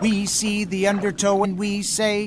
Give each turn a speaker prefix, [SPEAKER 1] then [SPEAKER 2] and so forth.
[SPEAKER 1] We see the undertow and we say,